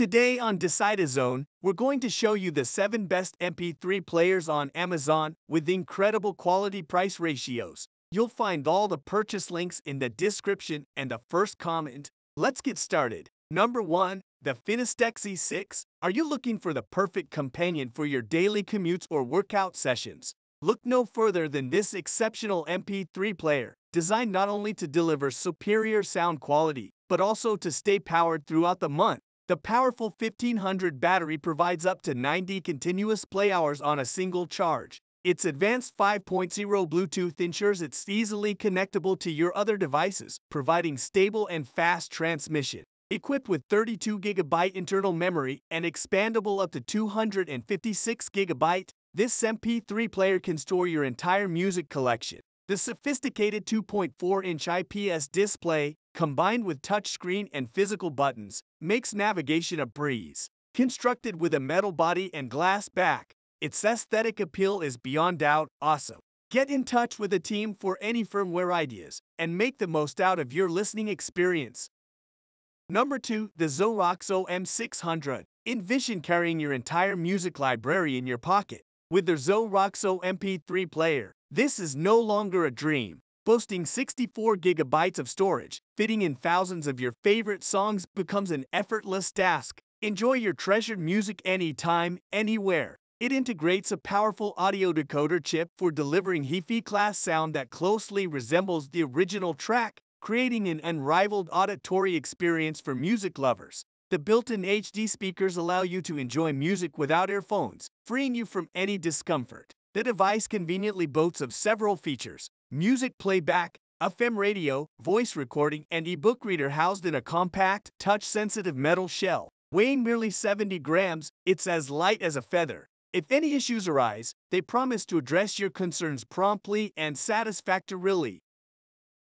Today on Decide a Zone, we're going to show you the 7 best MP3 players on Amazon with incredible quality price ratios. You'll find all the purchase links in the description and the first comment. Let's get started. Number 1. The Phinistec Z6. Are you looking for the perfect companion for your daily commutes or workout sessions? Look no further than this exceptional MP3 player, designed not only to deliver superior sound quality, but also to stay powered throughout the month. The powerful 1500 battery provides up to 90 continuous play hours on a single charge. Its advanced 5.0 Bluetooth ensures it's easily connectable to your other devices, providing stable and fast transmission. Equipped with 32GB internal memory and expandable up to 256GB, this MP3 player can store your entire music collection. The sophisticated 2.4-inch IPS display, combined with touchscreen and physical buttons, makes navigation a breeze. Constructed with a metal body and glass back, its aesthetic appeal is beyond doubt awesome. Get in touch with the team for any firmware ideas and make the most out of your listening experience. Number 2. The ZOOAOXO M600. Envision carrying your entire music library in your pocket. With the ZOOAOXO MP3 player, this is no longer a dream. Boasting 64 gigabytes of storage, fitting in thousands of your favorite songs becomes an effortless task. Enjoy your treasured music anytime, anywhere. It integrates a powerful audio decoder chip for delivering HiFi class sound that closely resembles the original track, creating an unrivaled auditory experience for music lovers. The built-in HD speakers allow you to enjoy music without earphones, freeing you from any discomfort. The device conveniently boasts of several features, music playback, FM radio, voice recording, and ebook reader housed in a compact, touch-sensitive metal shell. Weighing merely 70 grams, it's as light as a feather. If any issues arise, they promise to address your concerns promptly and satisfactorily.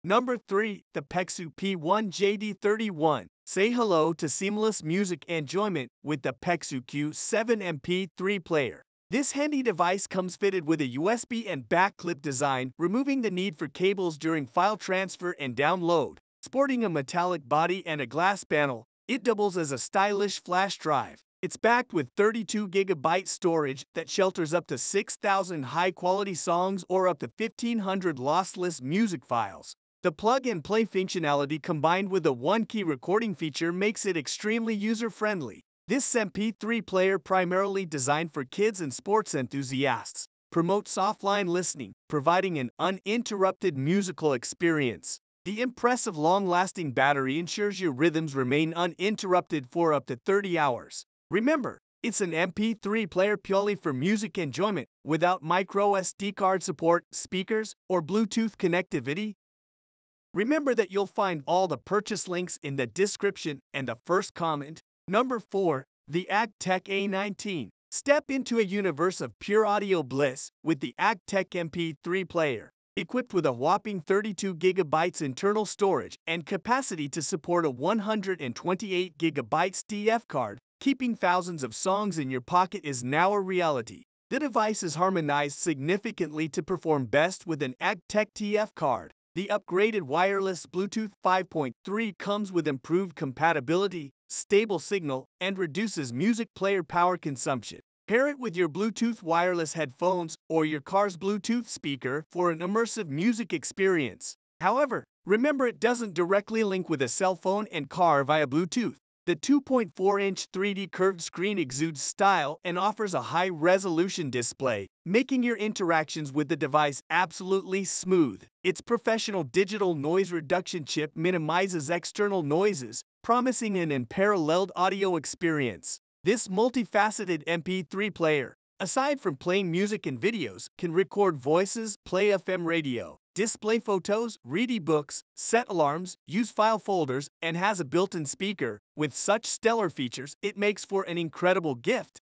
Number 3. The PECSU P1 JD31. Say hello to seamless music enjoyment with the PECSU Q7 MP3 player. This handy device comes fitted with a USB and back clip design, removing the need for cables during file transfer and download. Sporting a metallic body and a glass panel, it doubles as a stylish flash drive. It's backed with 32GB storage that shelters up to 6,000 high-quality songs or up to 1,500 lossless music files. The plug-and-play functionality combined with a one-key recording feature makes it extremely user-friendly. This MP3 player, primarily designed for kids and sports enthusiasts, promotes offline listening, providing an uninterrupted musical experience. The impressive long-lasting battery ensures your rhythms remain uninterrupted for up to 30 hours. Remember, it's an MP3 player purely for music enjoyment without micro SD card support, speakers, or Bluetooth connectivity. Remember that you'll find all the purchase links in the description and the first comment. Number 4. The AGPTEK A19. Step into a universe of pure audio bliss with the AGPTEK MP3 player. Equipped with a whopping 32 gigabytes internal storage and capacity to support a 128 gigabytes TF card, keeping thousands of songs in your pocket is now a reality. The device is harmonized significantly to perform best with an AGPTEK TF card. The upgraded wireless Bluetooth 5.3 comes with improved compatibility, stable signal, and reduces music player power consumption. Pair it with your Bluetooth wireless headphones or your car's Bluetooth speaker for an immersive music experience. However, remember it doesn't directly link with a cell phone and car via Bluetooth. The 2.4-inch 3D curved screen exudes style and offers a high-resolution display, making your interactions with the device absolutely smooth. Its professional digital noise reduction chip minimizes external noises, promising an unparalleled audio experience. This multifaceted MP3 player, aside from playing music and videos, can record voices, play FM radio, display photos, read ebooks, set alarms, use file folders, and has a built-in speaker. With such stellar features, it makes for an incredible gift.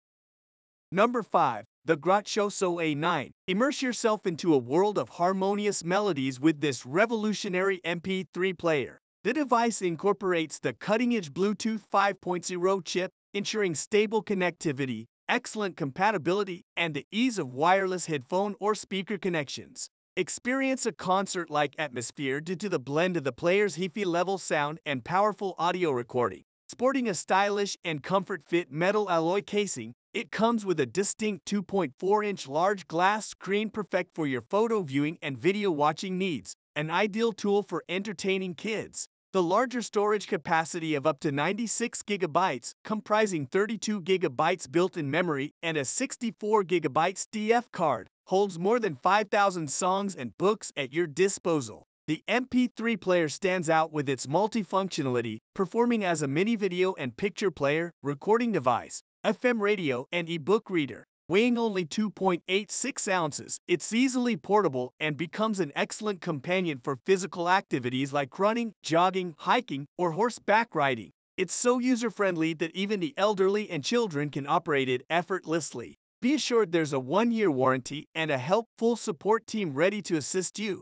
Number 5. The Gracioso A9. Immerse yourself into a world of harmonious melodies with this revolutionary MP3 player. The device incorporates the cutting-edge Bluetooth 5.0 chip, ensuring stable connectivity, excellent compatibility, and the ease of wireless headphone or speaker connections. Experience a concert-like atmosphere due to the blend of the player's HiFi level sound and powerful audio recording. Sporting a stylish and comfort-fit metal alloy casing, it comes with a distinct 2.4-inch large glass screen perfect for your photo viewing and video watching needs, an ideal tool for entertaining kids. The larger storage capacity of up to 96 gigabytes, comprising 32 gigabytes built-in memory and a 64 gigabytes TF card, holds more than 5,000 songs and books at your disposal. The MP3 player stands out with its multifunctionality, performing as a mini video and picture player, recording device, FM radio, and e-book reader. Weighing only 2.86 ounces, it's easily portable and becomes an excellent companion for physical activities like running, jogging, hiking, or horseback riding. It's so user-friendly that even the elderly and children can operate it effortlessly. Be assured there's a one-year warranty and a helpful support team ready to assist you.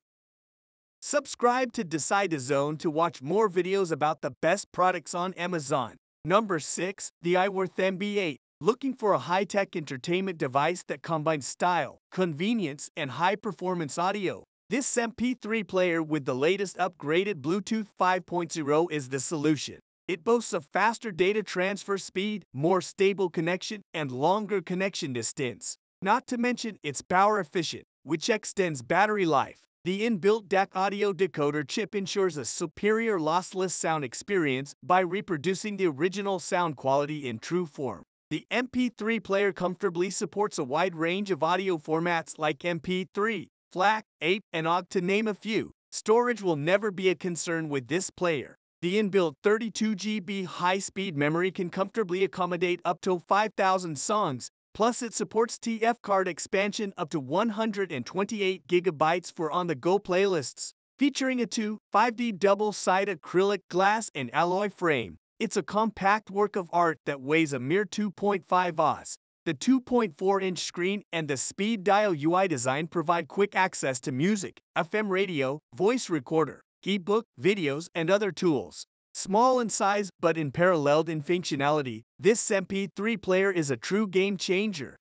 Subscribe to Decide Zone to watch more videos about the best products on Amazon. Number 6. The aiworth MB8 Looking for a high-tech entertainment device that combines style, convenience, and high-performance audio? This MP3 player with the latest upgraded Bluetooth 5.0 is the solution. It boasts a faster data transfer speed, more stable connection, and longer connection distance. Not to mention it's power efficient, which extends battery life. The inbuilt DAC audio decoder chip ensures a superior lossless sound experience by reproducing the original sound quality in true form. The MP3 player comfortably supports a wide range of audio formats like MP3, FLAC, APE, and OGG to name a few. Storage will never be a concern with this player. The inbuilt 32GB high-speed memory can comfortably accommodate up to 5,000 songs, plus it supports TF card expansion up to 128 GB for on-the-go playlists. Featuring a 2, 5D double-side acrylic glass and alloy frame, it's a compact work of art that weighs a mere 2.5 oz. The 2.4-inch screen and the speed dial UI design provide quick access to music, FM radio, voice recorder, ebook, videos, and other tools. Small in size but unparalleled in functionality, this MP3 player is a true game changer.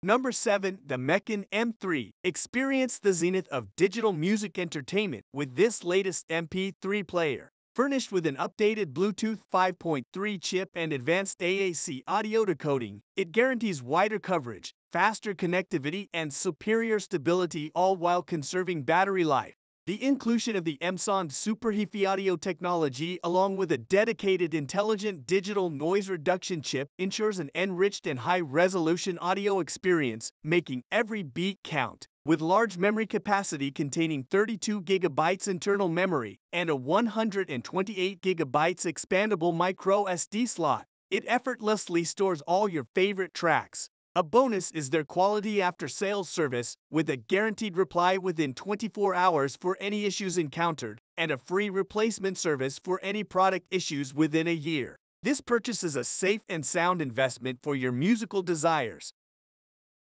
Number 7. The MECHEN M3 Experience the zenith of digital music entertainment with this latest MP3 player. Furnished with an updated Bluetooth 5.3 chip and advanced AAC audio decoding, it guarantees wider coverage, faster connectivity, and superior stability all while conserving battery life. The inclusion of the Emson Super HiFi audio technology along with a dedicated intelligent digital noise reduction chip ensures an enriched and high-resolution audio experience, making every beat count. With large memory capacity containing 32 gigabytes internal memory and a 128 gigabytes expandable micro SD slot, it effortlessly stores all your favorite tracks. A bonus is their quality after sales service with a guaranteed reply within 24 hours for any issues encountered and a free replacement service for any product issues within a year. This purchase is a safe and sound investment for your musical desires.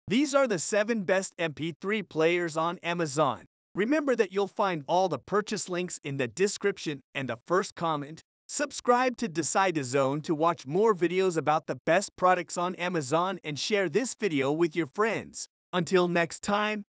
These are the 7 best MP3 players on Amazon. Remember that you'll find all the purchase links in the description and the first comment. Subscribe to Decide Zone to watch more videos about the best products on Amazon and share this video with your friends. Until next time,